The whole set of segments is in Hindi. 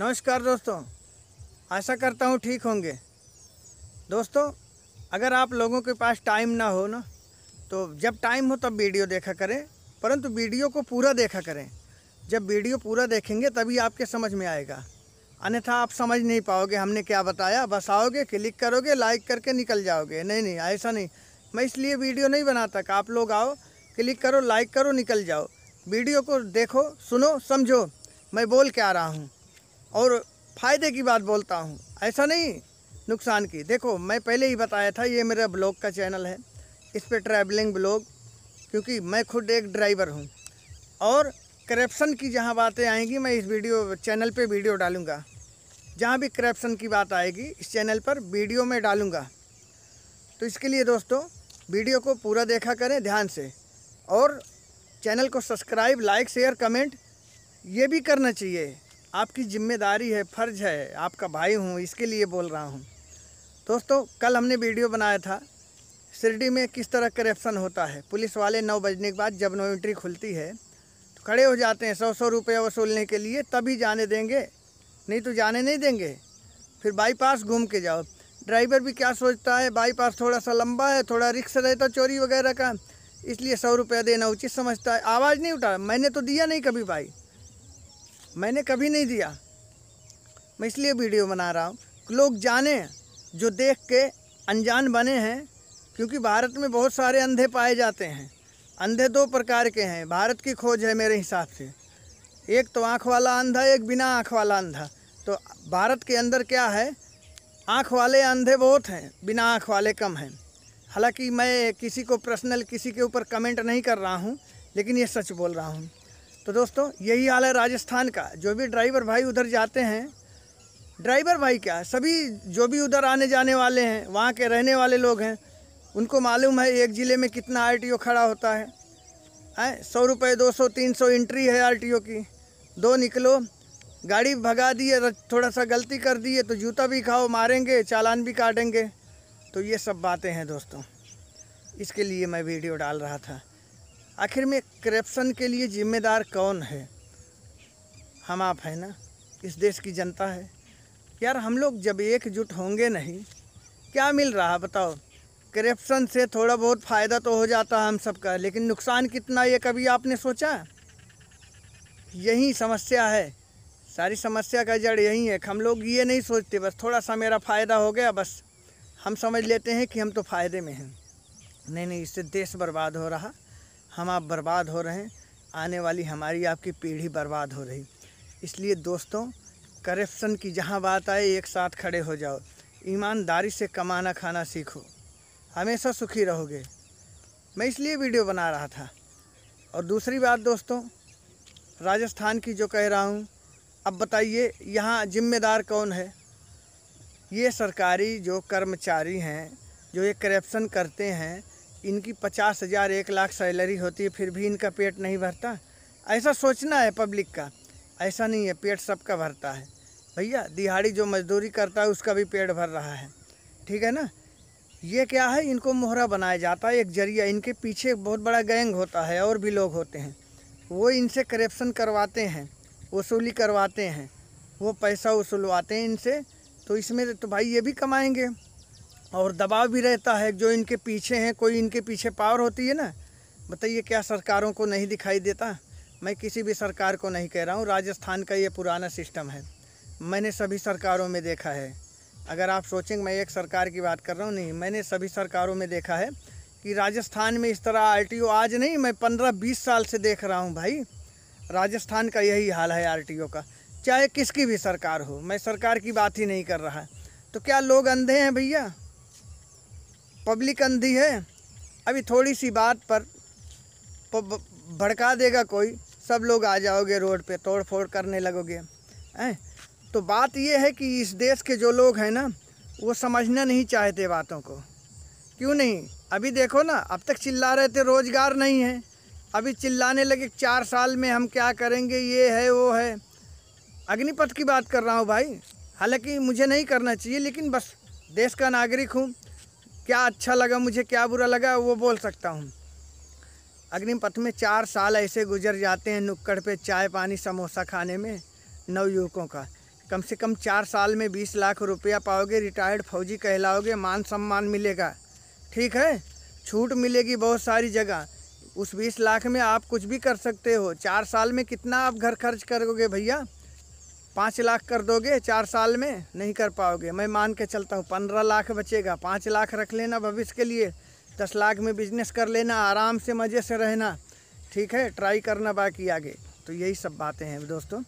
नमस्कार दोस्तों। आशा करता हूँ ठीक होंगे। दोस्तों, अगर आप लोगों के पास टाइम ना हो ना तो जब टाइम हो तब वीडियो देखा करें, परंतु वीडियो को पूरा देखा करें। जब वीडियो पूरा देखेंगे तभी आपके समझ में आएगा। अन्यथा आप समझ नहीं पाओगे हमने क्या बताया, बस आओगे, क्लिक करोगे, लाइक करके निकल जाओगे। नहीं नहीं, ऐसा नहीं। मैं इसलिए वीडियो नहीं बनाता आप लोग आओ, क्लिक करो, लाइक करो, निकल जाओ। वीडियो को देखो, सुनो, समझो। मैं बोल के आ रहा हूँ? और फ़ायदे की बात बोलता हूँ। ऐसा नहीं, नुकसान की। देखो, मैं पहले ही बताया था, ये मेरा ब्लॉग का चैनल है। इस पर ट्रैवलिंग ब्लॉग क्योंकि मैं खुद एक ड्राइवर हूँ। और करप्शन की जहाँ बातें आएँगी, मैं इस वीडियो चैनल पे वीडियो डालूँगा। जहाँ भी करप्शन की बात आएगी, इस चैनल पर वीडियो में डालूँगा। तो इसके लिए दोस्तों वीडियो को पूरा देखा करें ध्यान से। और चैनल को सब्सक्राइब लाइक शेयर कमेंट ये भी करना चाहिए। आपकी ज़िम्मेदारी है, फ़र्ज़ है, आपका भाई हूँ, इसके लिए बोल रहा हूँ। दोस्तों, कल हमने वीडियो बनाया था, शिरडी में किस तरह करप्शन होता है। पुलिस वाले नौ बजने के बाद जब नो एंट्री खुलती है तो खड़े हो जाते हैं, सौ सौ रुपये वसूलने के लिए, तभी जाने देंगे, नहीं तो जाने नहीं देंगे। फिर बाईपास घूम के जाओ। ड्राइवर भी क्या सोचता है बाईपास थोड़ा सा लंबा है, थोड़ा रिक्स रहता चोरी वगैरह का। इसलिए सौ रुपया देना उचित समझता है। आवाज़ नहीं उठा, मैंने तो दिया नहीं कभी भाई। मैंने कभी नहीं दिया। मैं इसलिए वीडियो बना रहा हूँ। लोग जाने, जो देख के अनजान बने हैं, क्योंकि भारत में बहुत सारे अंधे पाए जाते हैं। अंधे दो प्रकार के हैं। भारत की खोज है मेरे हिसाब से। एक तो आँख वाला अंधा, एक बिना आँख वाला अंधा। तो भारत के अंदर क्या है? आँख वाले अंधे बहुत हैं, बिना आँख वाले कम हैं। हालाँकि मैं किसी को पर्सनल किसी के ऊपर कमेंट नहीं कर रहा हूँ, लेकिन ये सच बोल रहा हूँ। तो दोस्तों, यही हाल है राजस्थान का। जो भी ड्राइवर भाई उधर जाते हैं, ड्राइवर भाई क्या सभी जो भी उधर आने जाने वाले हैं, वहाँ के रहने वाले लोग हैं, उनको मालूम है एक ज़िले में कितना आरटीओ खड़ा होता है। आए सौ रुपये, दो सौ, तीन सौ एंट्री है आरटीओ की। दो निकलो, गाड़ी भगा दिए थोड़ा सा गलती कर दिए तो जूता भी खाओ, मारेंगे, चालान भी काटेंगे। तो ये सब बातें हैं दोस्तों। इसके लिए मैं वीडियो डाल रहा था। आखिर में करप्शन के लिए जिम्मेदार कौन है? हम आप हैं ना? इस देश की जनता है। यार हम लोग जब एकजुट होंगे नहीं, क्या मिल रहा? बताओ। करप्शन से थोड़ा बहुत फ़ायदा तो हो जाता है हम सबका, लेकिन नुकसान कितना ये कभी आपने सोचा? यही समस्या है। सारी समस्या का जड़ यही है। हम लोग ये नहीं सोचते, बस थोड़ा सा मेरा फ़ायदा हो गया, बस। हम समझ लेते हैं कि हम तो फ़ायदे में हैं। नहीं नहीं, इससे देश बर्बाद हो रहा। हम आप बर्बाद हो रहे हैं, आने वाली हमारी आपकी पीढ़ी बर्बाद हो रही। इसलिए दोस्तों करप्शन की जहाँ बात आए, एक साथ खड़े हो जाओ। ईमानदारी से कमाना खाना सीखो। हमेशा सुखी रहोगे। मैं इसलिए वीडियो बना रहा था। और दूसरी बात दोस्तों, राजस्थान की जो कह रहा हूँ, अब बताइए, यहाँ जिम्मेदार कौन है? ये सरकारी जो कर्मचारी हैं, जो ये करप्शन करते हैं इनकी पचास हज़ार, एक लाख सैलरी होती है, फिर भी इनका पेट नहीं भरता। ऐसा सोचना है पब्लिक का। ऐसा नहीं है, पेट सबका भरता है। भैया, दिहाड़ी जो मजदूरी करता है, उसका भी पेट भर रहा है। ठीक है ना? ये क्या है? इनको मोहरा बनाया जाता है, एक ज़रिया। इनके पीछे बहुत बड़ा गैंग होता है, और भी लोग होते हैं। वो इनसे करप्शन करवाते हैं, वसूली करवाते हैं। वो पैसा वसूलवाते हैं इनसे तो इसमें तो भाई ये भी कमाएँगे। और दबाव भी रहता है। जो इनके पीछे हैं, कोई इनके पीछे पावर होती है ना, बताइए क्या सरकारों को नहीं दिखाई देता? मैं किसी भी सरकार को नहीं कह रहा हूँ। राजस्थान का ये पुराना सिस्टम है। मैंने सभी सरकारों में देखा है। अगर आप सोचेंगे, मैं एक सरकार की बात कर रहा हूँ, नहीं, मैंने सभी सरकारों में देखा है कि राजस्थान में इस तरह आरटीओ आज नहीं, मैं पंद्रह बीस साल से देख रहा हूँ भाई। राजस्थान का यही हाल है आरटीओ का। चाहे किसकी भी सरकार हो, मैं सरकार की बात ही नहीं कर रहा। तो क्या लोग अंधे हैं भैया? पब्लिक अंधी है, अभी थोड़ी सी बात पर भड़का देगा कोई। सब लोग आ जाओगे रोड पे तोड़ फोड़ करने लगोगे। हैं? तो बात ये है कि इस देश के जो लोग हैं ना, वो समझना नहीं चाहते बातों को। क्यों नहीं? अभी देखो ना, अब तक चिल्ला रहे थे, रोज़गार नहीं है। अभी चिल्लाने लगे चार साल में हम क्या करेंगे, ये है, वो है। अग्निपथ की बात कर रहा हूँ भाई। हालाँकि मुझे नहीं करना चाहिए, लेकिन बस देश का नागरिक हूँ। क्या अच्छा लगा मुझे, क्या बुरा लगा, वो बोल सकता हूँ। अग्निपथ में चार साल ऐसे गुजर जाते हैं नुक्कड़ पे चाय पानी समोसा खाने में नवयुवकों का। कम से कम चार साल में बीस लाख रुपया पाओगे, रिटायर्ड फौजी कहलाओगे, मान सम्मान मिलेगा। ठीक है, छूट मिलेगी बहुत सारी जगह। उस बीस लाख में आप कुछ भी कर सकते हो। चार साल में कितना आप घर खर्च करोगे भैया? पाँच लाख कर दोगे, चार साल में नहीं कर पाओगे। मैं मान के चलता हूँ, पंद्रह लाख बचेगा। पाँच लाख रख लेना भविष्य के लिए। दस लाख में बिज़नेस कर लेना, आराम से मज़े से रहना। ठीक है ट्राई करना बाकी आगे। तो यही सब बातें हैं दोस्तों।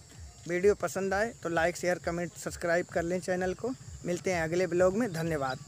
वीडियो पसंद आए तो लाइक शेयर कमेंट सब्सक्राइब कर लें चैनल को। मिलते हैं अगले ब्लॉग में। धन्यवाद।